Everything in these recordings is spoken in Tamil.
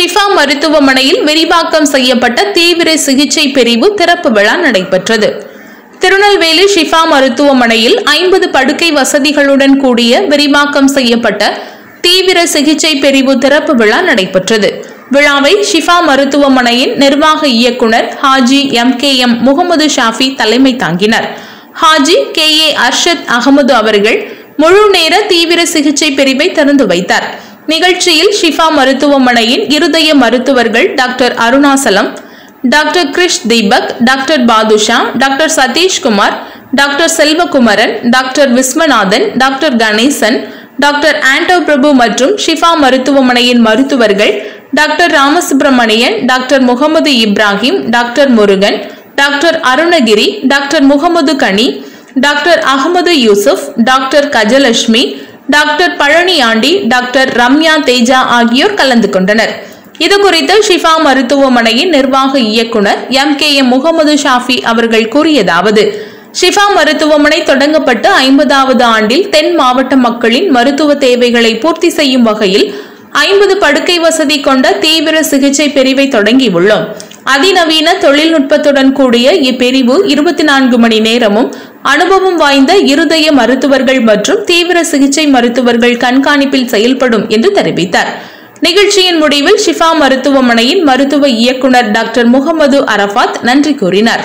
ஷிஃபா மருத்துவமனையில் விரிவாக்கம் செய்யப்பட்ட தீவிர சிகிச்சை பிரிவு திறப்பு விழா நடைபெற்றது. திருநெல்வேலி ஷிஃபா மருத்துவமனையில் ஐம்பது படுக்கை வசதிகளுடன் கூடிய விரிவாக்கம் செய்யப்பட்ட தீவிர சிகிச்சை பிரிவு திறப்பு விழா நடைபெற்றது. விழாவை ஷிஃபா மருத்துவமனையின் நிர்வாக இயக்குனர் Haji M K M Mohammed Shafi தலைமை தாங்கினர். ஹாஜி கே ஏ அர்ஷத் அகமது அவர்கள் முழு நேர தீவிர சிகிச்சை பிரிவை திறந்து வைத்தார். நிகழ்ச்சியில் ஷிஃபா மருத்துவமனையின் இருதய மருத்துவர்கள் doctor Arunachalam doctor Girish Deepak doctor Badusha doctor Sathishkumar doctor Selvakumaran doctor Viswanathan doctor Ganesan doctor Anto Prabhu மற்றும் ஷிஃபா மருத்துவமனையின் மருத்துவர்கள் doctor Ramasubramanian doctor Mohammed Ibrahim doctor Murugan doctor Arunagiri doctor Mohammed Gani doctor Ahmed Yusuf doctor Gajalakshmi doctor Palaniyandi doctor Ramya Teja ஆகியோர் கலந்து கொண்டனர். இது குறித்து ஷிஃபா மருத்துவமனையின் நிர்வாக இயக்குனர் M K M Mohammed Shafi அவர்கள் கூறியதாவது ஷிஃபா மருத்துவமனை தொடங்கப்பட்டு ஐம்பதாவது ஆண்டில் தென் மாவட்ட மக்களின் மருத்துவ தேவைகளை பூர்த்தி செய்யும் வகையில் ஐம்பது படுக்கை வசதி கொண்ட தீவிர சிகிச்சை பிரிவை தொடங்கியுள்ளோம். அதிநவீன தொழில்நுட்பத்துடன் கூடிய இப்பிரிவு இருபத்தி நான்கு மணி நேரமும் அனுபவம் வாய்ந்த இருதய மருத்துவர்கள் மற்றும் தீவிர சிகிச்சை மருத்துவர்கள் கண்காணிப்பில் செயல்படும் என்று தெரிவித்தார். நிகழ்ச்சியின் முடிவில் ஷிஃபா மருத்துவமனையின் மருத்துவ இயக்குனர் டாக்டர் முகமது அரஃபாத் நன்றி கூறினார்.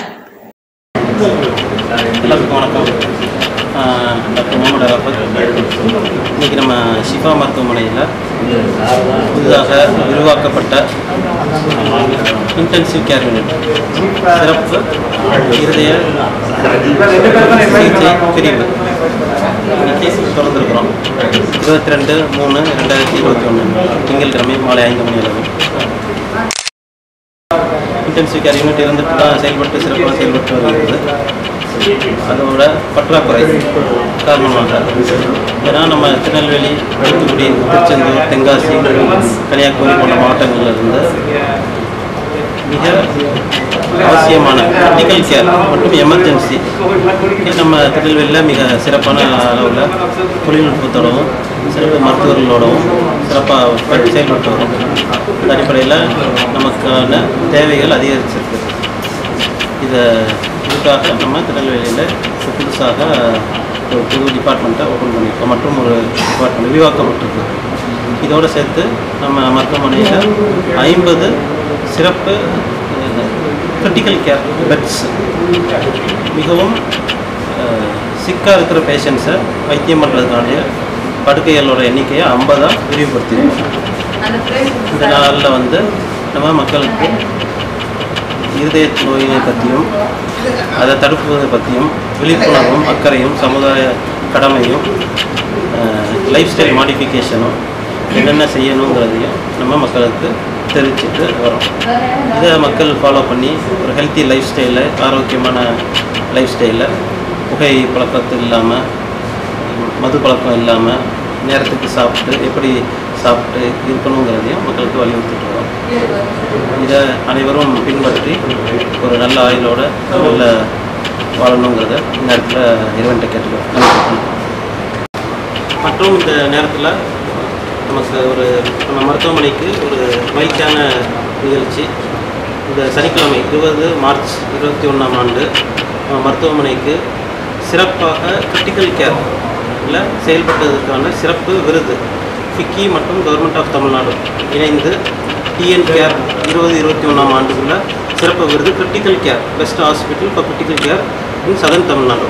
இன்னைக்கு நம்ம ஷிஃபா மருத்துவமனையில் புதிதாக உருவாக்கப்பட்ட இன்டென்சிவ் கேர் யூனிட் சிறப்பு. இருதய சிகிச்சை பிரிவு. இன்னைக்கு திறந்துருக்குறோம் இருபத்தி ரெண்டு மூணு ரெண்டாயிரத்தி இருபத்தி ஒன்று திங்கட்கிழமை மாலை ஐந்து மணி அளவு. இன்டென்சிவ் கேர் யூனிட் இருந்துட்டு தான் செயல்பட்டு சிறப்பாக செயல்பட்டு வருகிறது. அதோட பற்றாக்குறை காரணமாக ஏன்னா நம்ம திருநெல்வேலி தூத்துக்குடி திருச்செந்தூர் தென்காசி கன்னியாகுமரி போன்ற மாவட்டங்களில் இருந்து மிக அவசியமான மெடிக்கல் கேர் மற்றும் எமர்ஜென்சி நம்ம திருநெல்வேலியில் மிக சிறப்பான அளவில் தொழில்நுட்பத்தோடவும் சிறப்பு மருத்துவர்களோடவும் சிறப்பாக செயல்பட்டு வரும் இந்த அடிப்படையில் நமக்கான தேவைகள் அதிகரிச்சிருக்கு. இதை இதுக்காக நம்ம திருநெல்வேலியில் புதுசாக ஒரு புது டிபார்ட்மெண்ட்டை ஓப்பன் பண்ணியிருக்கோம். மற்றும் ஒரு டிபார்ட்மெண்ட் விரிவாக்கப்பட்டிருக்கு. இதோடு சேர்த்து நம்ம மருத்துவமனையில் ஐம்பது சிறப்பு கிரிட்டிக்கல் கேர் பெட்ஸ் மிகவும் சிக்காக இருக்கிற பேஷண்ட்ஸை வைத்தியம் பண்ணுறதுக்கான படுக்கைகளோட எண்ணிக்கையை ஐம்பதாக விரிவுபடுத்தியிருக்கோம். இந்த நாளில் வந்து நம்ம மக்களுக்கு இருதய நோயினை பற்றியும் அதை தடுப்பதை பற்றியும் விழிப்புணர்வும் அக்கறையும் சமுதாய கடமையும் லைஃப் ஸ்டைல் மாடிஃபிகேஷனும் என்னென்ன செய்யணுங்கிறதையும் நம்ம மக்களுக்கு தெரிவிச்சுட்டு வரோம். இதை மக்கள் ஃபாலோ பண்ணி ஒரு ஹெல்த்தி லைஃப் ஸ்டைலில் ஆரோக்கியமான லைஃப் ஸ்டைலில் புகை பழக்கத்து இல்லாமல் மது பழக்கம் இல்லாமல் நேரத்துக்கு சாப்பிட்டு எப்படி சாப்பிட்டு இருக்கணுங்கிறதையும் மக்களுக்கு வலியுறுத்திட்டு வரோம் இதை அனைவரும் பின்பற்றி ஒரு நல்ல ஆயுளோட நல்ல வாழணுங்கிறத இந்த நேரத்தில் இறைவன்கிட்ட கேட்டுக்கிறோம். மற்றும் இந்த நேரத்தில் நமக்கு ஒரு நம்ம மருத்துவமனைக்கு ஒரு மகிழ்ச்சியான நிகழ்ச்சி. இந்த சனிக்கிழமை இருபது மார்ச் இருபத்தி ஒன்றாம் ஆண்டு மருத்துவமனைக்கு சிறப்பாக கிரிட்டிக்கல் கேர் இல்லை செயல்பட்டதற்கான சிறப்பு விருது. ஃபிக்கி மற்றும் கவர்மெண்ட் ஆஃப் தமிழ்நாடு இணைந்து டிஎன் கேர் இருபது இருபத்தி ஒன்றாம் ஆண்டுக்குள்ள சிறப்பு விருது critical care best hospital for critical care in southern Tamil Nadu.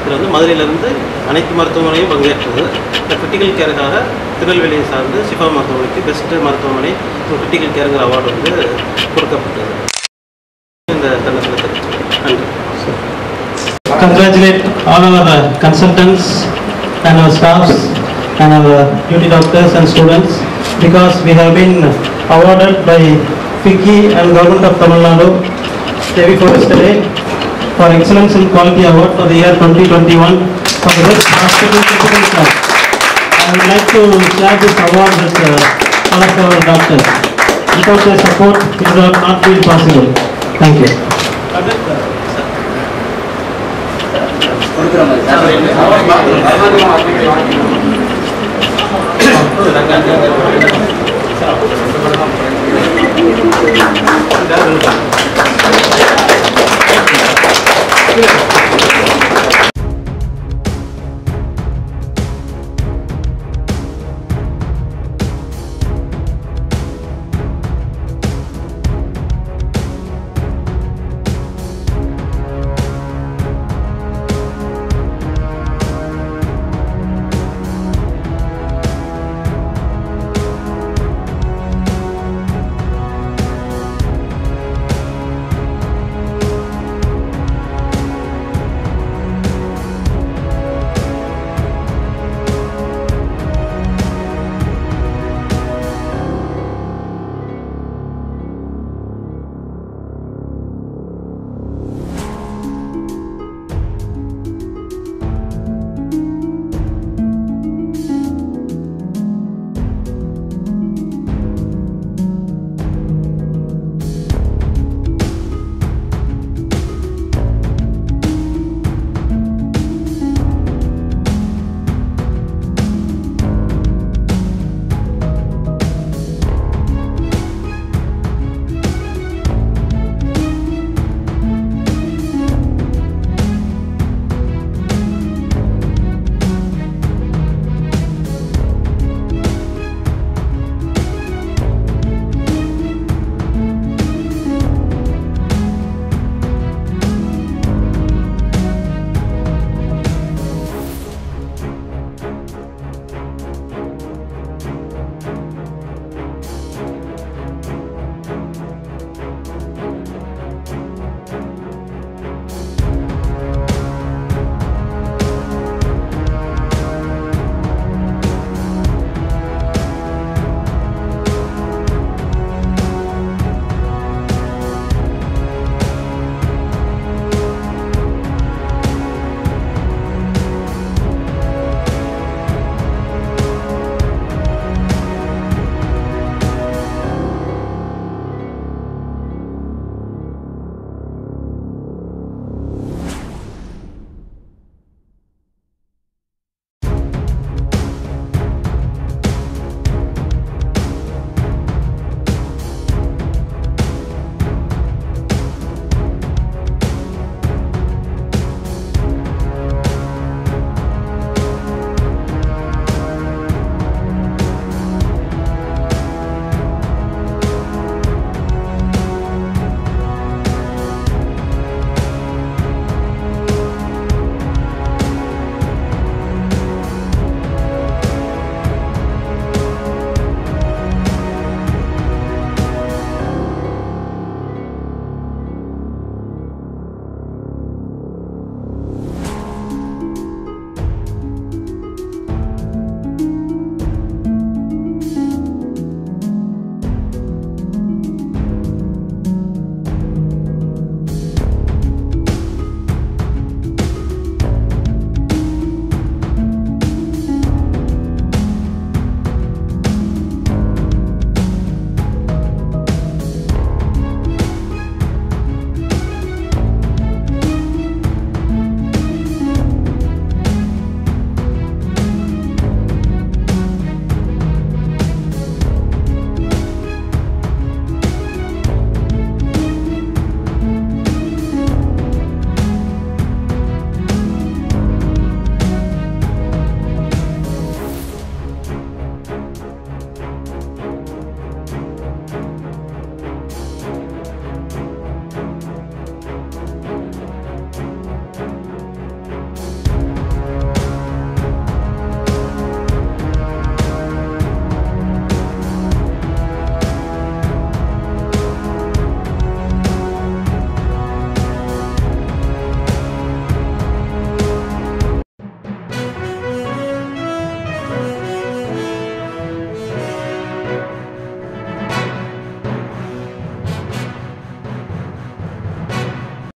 இதில் வந்து மதுரையிலேருந்து அனைத்து மருத்துவமனையும் பங்கேற்றது. இந்த கிரிட்டிக்கல் கேருக்காக திருநெல்வேலியை சார்ந்து சிஃபா மருத்துவமனைக்கு பெஸ்ட்டு மருத்துவமனை கிரிட்டிக்கல் கேருங்கிற அவார்டு வந்து கொடுக்கப்பட்டது. இந்த தருணத்தில் நன்றி. Congratulate all our uh, consultants and our staffs. And our duty doctors and students because we have been awarded by FICCI and Government of Tamil Nadu day before yesterday for excellence in quality award for the year 2021 for the best hospital. I would like to share this award with uh, all of our doctors. Without their support, it would not been possible. Thank you. Sir Gracias.